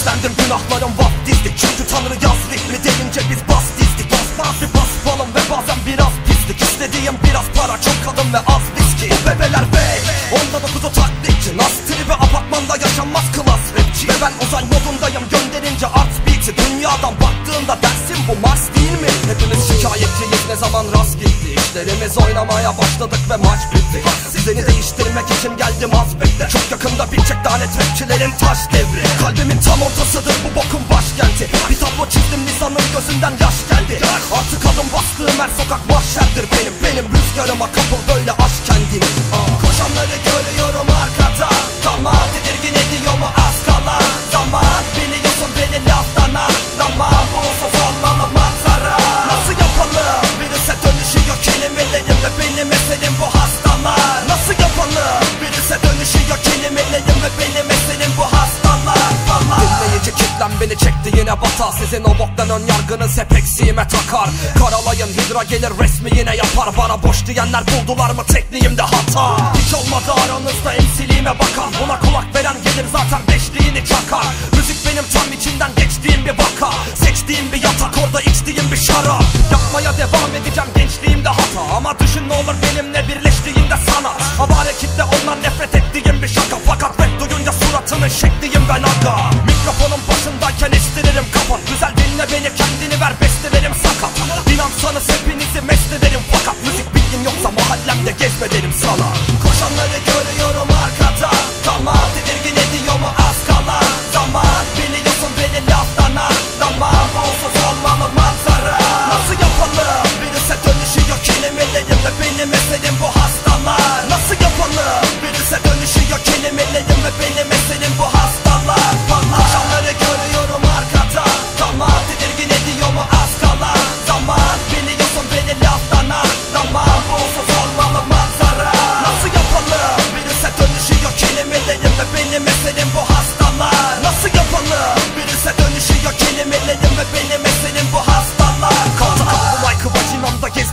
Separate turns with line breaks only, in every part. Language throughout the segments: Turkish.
Günahlarım vaftizdi Çünkü Tanrı yaz ritmi deyince biz bas dizdik Bas bas bir bas balon ve bazen Oynamaya başladık ve maç bitti. Seni değiştirmek için geldim az bekle Çok yakında bitecek lanet rapçilerin taş devri. Kalbimin tam ortasıdır bu bokun başkenti. Bir tablo çizdim lisanın gözünden yaş geldi. Artık adım bastığım her sokak mahşerdir benim. Benim rüzgarıma kapıl böyle aşk kendim Koşanları görüyorum arkada bata Sizin o boktan ön yargınız hep eksiğime takar. Karalayın hidra gelir resmi yine yapar. Bana boş diyenler buldular mı tekniğimde hata. Hiç olmadı aranızda emsiliğime bakan. Buna kulak veren gelir zaten beşliğini çakar. Müzik benim tam içinden geçtiğim bir vaka. Seçtiğim bir yatak orada içtiğim bir şarap Yapmaya devam edeceğim gençliğimde hata. Ama düşün ne olur benimle birleştiğinde sana. Havare kitle ondan nefret ettiğim bir şaka. Fakat rap duyunca suratının şekliyim ben aga mest ederim Fakat müzik bilgin yoksa mahallemde gezme derim sana Koşanları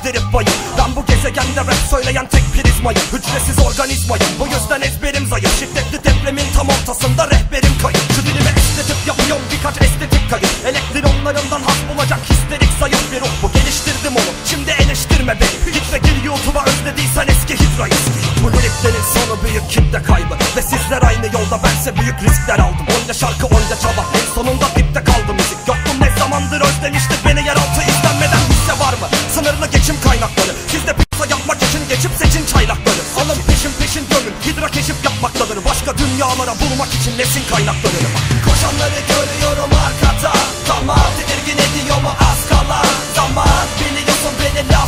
gezdirip bayım Ben bu gezegende rap söyleyen tek prizmayım. Hücresiz organizmayım. Bu yüzden ezberim zayıf. Şiddetli depremin tam ortasında rehberim kayıp. Şu dilimi esnetip yapıyorum birkaç estetik kayıp. Elektronlarından has bulacak histerik zayıf bir ruh. Bu geliştirdim onu. Şimdi eleştirme beni. Git ve gir YouTube'a özlediysen eski eski. Bu liriklerin sonu büyük kitle kaybı. Ve sizler aynı yolda bense büyük riskler aldım. Onca şarkı onca çaba. En sonunda dipte Başka dünyalara bulmak için nesin kaynaklarını? Bak Koşanları görüyorum arkada. Tamam tedirgin ediyor mu az kala? Zaman biliyorsun beni laf